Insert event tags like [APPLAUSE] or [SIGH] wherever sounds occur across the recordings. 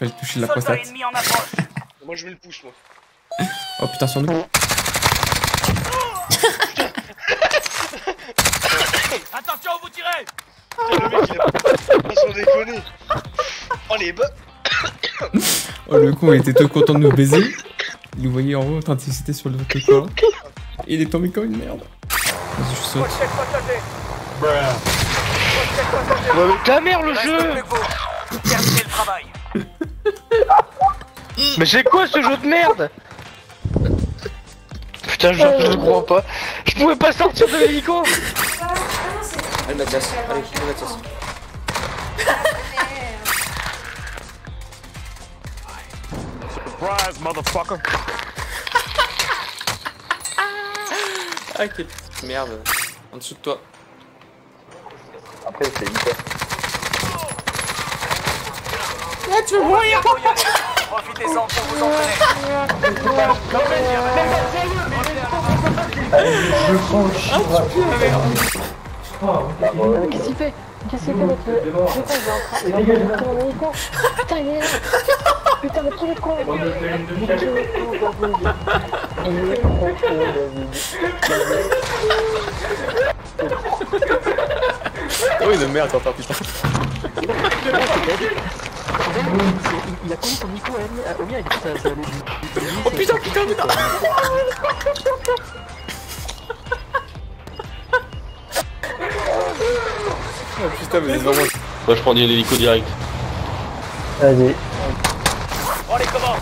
Fallait toucher la prostate. [LAUGHS] Moi je mets le pouce moi. Oh putain, sur nous. [LAUGHS] Attention, vous tirez Putain, le mec il a pas sans déconner. Oh les bas. [COUGHS] Oh, le con, il était tout content de nous baiser. Il nous voyait en haut en train de s'exciter sur le corps. Et il est tombé comme une merde. Vas-y, je saute. Ouais, mais ta mère le jeu. Terminez le travail. Mais c'est quoi ce jeu de merde? Putain, je, je crois pas. Je pouvais pas sortir de l'hélico [LAUGHS] Allez Mathias, allez, allez Mathias. [LAUGHS] Ah quelle petite merde. En dessous de toi. Profitez-en pour vous entraîner. Qu'est-ce qu'il fait Qu'est-ce qu'il fait Je pas, il est en train de Putain, il est là. Putain, mais est con [LAUGHS] Il est trop con, Oh une merde encore putain. Il a connu son lui, au mien, il dit ça, ça Oh putain putain putain Oh putain mais vraiment. Moi je prends l'hélico direct. Vas-y. Les commandes.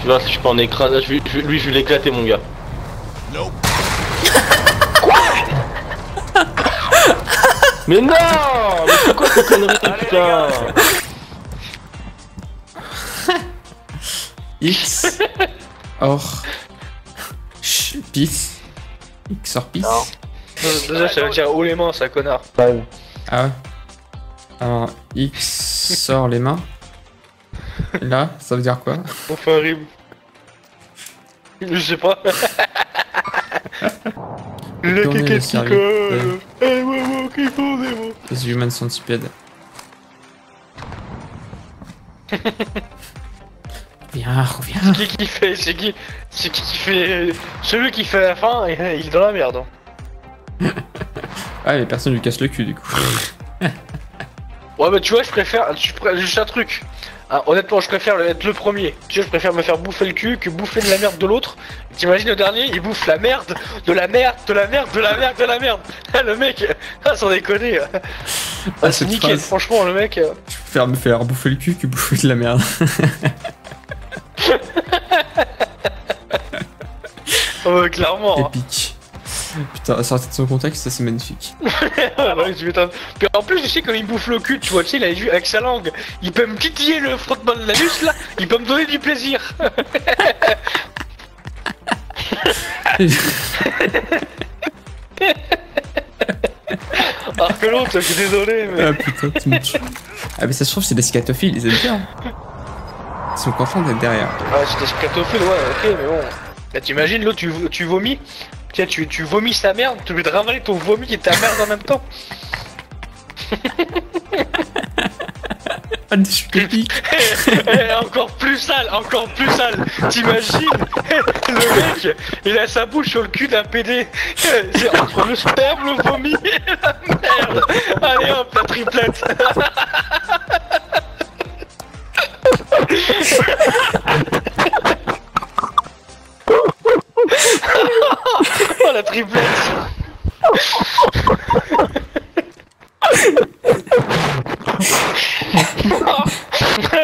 Tu vois si je peux en écraser, lui je vais l'éclater mon gars. Mais non Mais c'est quoi cette connerie putain X. Or. Ch. Pis. X or pis. Non. Déjà, ça veut dire haut les mains, ça connard. Ah ouais. Alors, X sort les mains. Là, ça veut dire quoi On fait un rib. Je sais pas. Le kéké qui colle. Les Human Centipede. [LAUGHS] Reviens, reviens. Qui qui fait C'est qui C'est qui qui fait Celui qui fait la fin, il [LAUGHS] il est dans la merde. hein. Ah, les personnes lui cassent le cul du coup. [LAUGHS] Ouais, bah tu vois, je préfère. Je préfère juste un truc. Ah, honnêtement, je préfère être le premier. Tu vois, je préfère me faire bouffer le cul que bouffer de la merde de l'autre. T'imagines le dernier, il bouffe la merde, de la merde, de la merde, de la merde, de la merde. [LAUGHS] Ah, le mec, ah, sans déconner. Ah, c'est cette nickel, phrase. franchement, le mec. euh, Je préfère me faire bouffer le cul que bouffer de la merde. euh, [LAUGHS] [LAUGHS] clairement. hein. Épique. Putain, sorti de son contexte, ça c'est magnifique. [LAUGHS] ouais. Puis en plus, je sais quand il bouffe le cul, tu vois, tu sais, il a vu avec sa langue. Il peut me titiller le frottement de l'anus là, il peut me donner du plaisir. [LAUGHS] Alors que l'autre, je suis désolé, mais. Ah putain, tu me tues. Ah, mais ça se trouve, c'est des scatophiles, ils aiment bien. Ils sont contents d'être derrière. Ah, c'était scatophile, ouais, ok, mais bon. Là, t'imagines, l'autre, tu, tu vomis. Tiens, tu, tu vomis sa merde, tu lui de ravaler ton vomi et ta merde en même temps. Ah. Eh, encore plus sale, encore plus sale. T'imagines Le mec, il a sa bouche sur le cul d'un PD. C'est entre le sperme, le vomi et la merde. Allez hop, la triplette. Oh la triplette.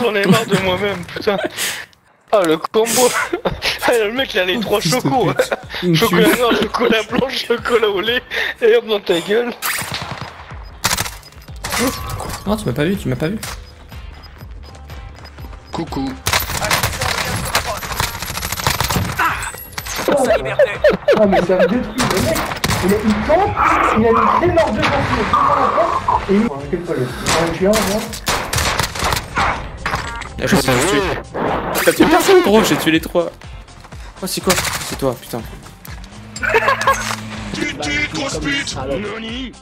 J'en ai marre de moi-même, putain. Ah le combo Ah, Le mec il a les trois de chocos. Chocolat noir, chocolat blanc, chocolat au lait Et hop dans ta gueule Non, tu m'as pas vu, tu m'as pas vu. Coucou. pour sa liberté. Ah, mais ça me détruit, le mec. Il, il tombe, il a une énorme de sur la tête, et il. Bon, quel pas le. tué un, moi. Ah, je T'as tué personne, gros, j'ai tué les trois. Oh, c'est quoi C'est toi, putain. Tu tues, grosse pute Noni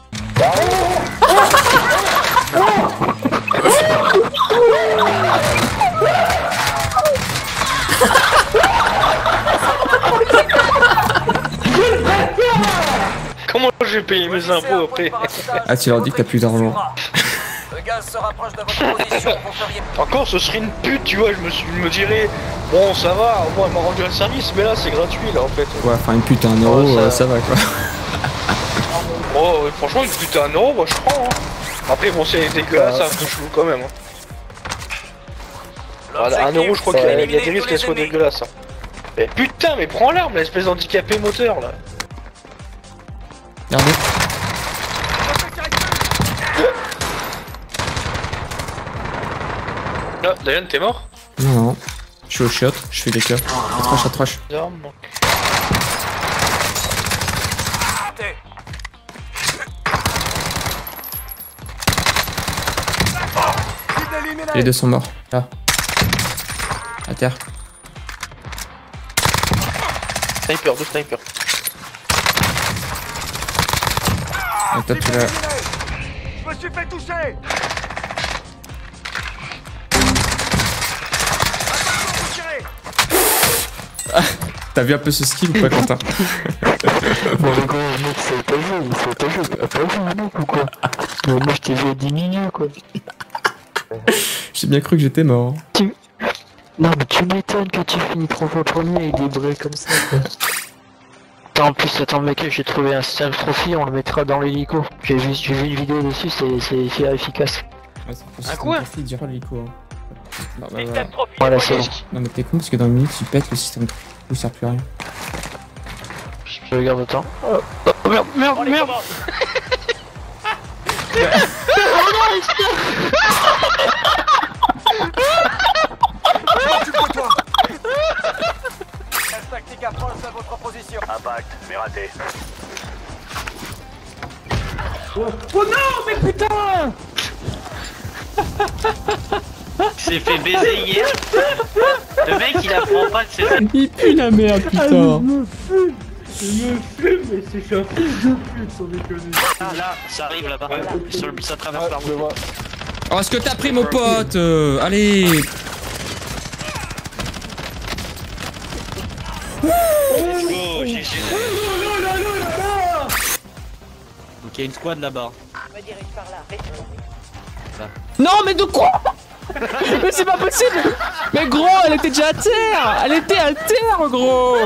je vais payer mes impôts après. Ah, tu leur dis que t'as plus d'argent. suivra. Le gaz se rapproche de votre position. Vous feriez Encore, ce serait une pute, tu vois. Je me, suis, je me dirais, bon, ça va, au moins elle m'a rendu un service, mais là, c'est gratuit, là, en fait. Ouais, enfin une pute à un euro, Oh, ça- euh, ça va quoi. [LAUGHS] Oh, franchement, une pute à un euro, moi je prends. Hein. Après, bon, c'est dégueulasse, c'est un peu chelou quand même. Hein. L'objectif, un euro, je crois qu'il y a y des risques qu'elle soit dégueulasse. Hein. Mais putain, mais prends l'arme, l'espèce d'handicapé moteur là. Regardez. Ah, Diane, t'es mort? Non, non. Je suis au shot, je fais des cœurs. Cible éliminée. Les deux sont morts. Là. À terre. Sniper, deux snipers. Toi, tu l'as. Je me suis fait toucher. Vous. T'as vu un peu ce skill ou pas, Quentin [LAUGHS] Bon, le gros, mec, c'est pas joué, c'est pas joué, t'as pas vu, mec, ou quoi Mais moi, je t'ai vu à 10 minutes, quoi. J'ai bien cru que j'étais mort. Non, mais tu m'étonnes que tu finis trois fois premier avec des brés comme ça, quoi. Attends, en plus, attends, mec, j'ai trouvé un Stealth Trophy, on le mettra dans l'hélico. J'ai vu, j'ai vu une vidéo dessus, c'est, c'est hyper efficace. Ouais, c'est quoi Il dira l'hélico. Hein. Non, bah, voilà. C'est bon. non, mais t'es con parce que dans une minute, tu pètes le système. Il sert plus à rien. Je regarde autant. Oh, oh, merde, merde, On les merde [LAUGHS] [LAUGHS] Impact, mais raté. s'est fait baiser hier. Le mec il apprend pas de ses Il pue la merde, putain Ah là, ça arrive là-bas. Sur le- Ça traverse la route. Oh, ce que t'as pris, mon pote euh, Allez Let's go, GG. Donc il y a une squad là-bas. Non, mais de quoi [LAUGHS] Mais c'est pas possible. Mais gros, elle était déjà à terre. Elle était à terre, gros.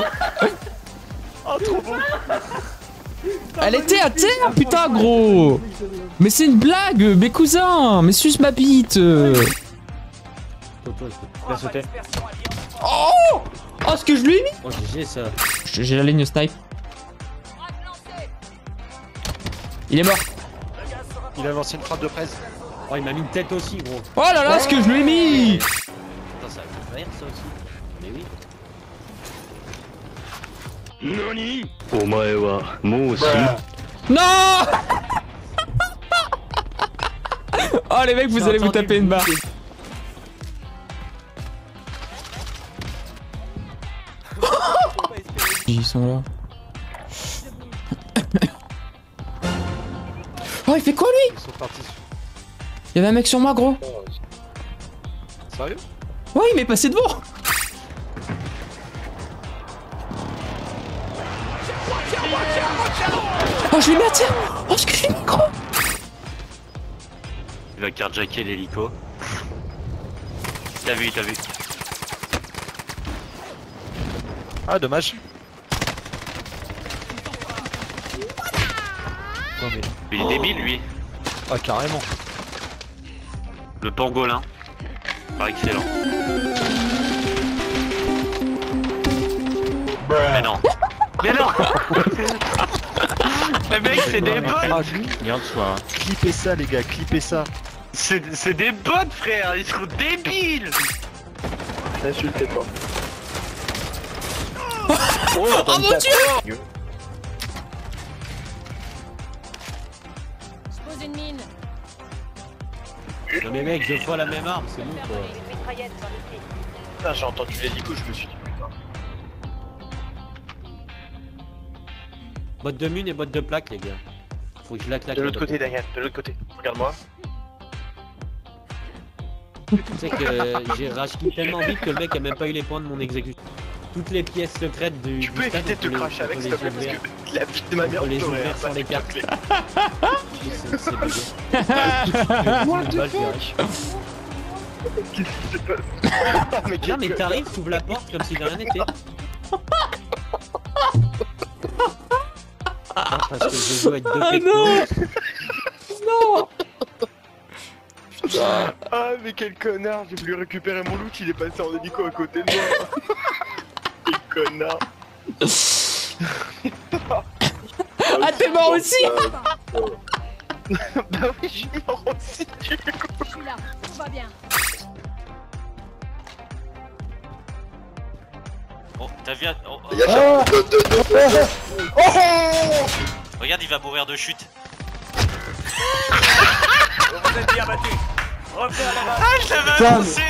Elle était à terre, putain, gros. Mais c'est une blague, mes cousins. Mais suce ma bite. Oh Oh, ce que je lui ai mis. Oh GG ça. J'ai la ligne snipe. Il est mort. Il a lancé une frappe de presse. Oh il m'a mis une tête aussi gros. Oh là là, ce que je lui ai mis Attends, ça va faire ça aussi. Mais oui. Non [LAUGHS] Oh les mecs, vous allez vous taper une barre. Ils sont là. Il fait quoi lui Ils sont partis. Il y avait un mec sur moi, gros. Sérieux Ouais, il m'est passé devant. Oh, je l'ai mis à terre. Oh, ce que je l'ai mis, gros. Il va carjacker l'hélico. T'as vu, t'as vu. Ah dommage. Non mais. Mais il est débile lui. Ah carrément. Le pangolin. Pas excellent. Mais non. Mais non [LAUGHS] Le mec c'est des bots Ah Regarde toi. Clippez ça les gars, clippez ça. C'est c'est des bots frère, ils sont débiles N'insultez pas. [LAUGHS] Oh mon dieu Non mais mec, deux fois la même arme, c'est bon quoi. Putain, j'ai entendu l'hélico, je me suis dit putain. Botte de mine et botte de plaque les gars. Faut que je la claque. De la l'autre côté, Daniel, de l'autre côté. Regarde-moi. Tu sais que j'ai rage tellement vite que le mec a même pas eu les points de mon exécution. Toutes les pièces secrètes du. Tu du peux éviter de te cracher avec s'il te plaît parce que la vie de ma mère les ouvrir sans les cartes. C'est- mais Non mais t'arrives, t'ouvres la porte comme si de rien n'était. Ah, parce que je joue avec deux Ah technos. non Non Ah mais quel connard, j'ai voulu récupérer mon loot, il est passé en hélico à côté de moi. Connard. Ah t'es mort aussi [LAUGHS] bah oui, je suis mort aussi. Je suis là, tout va bien. Oh, t'as vu. oh, oh. Ah Regarde, il va mourir de chute. Vous êtes bien battu. Revenez à la base. Ah, je l'avais annoncé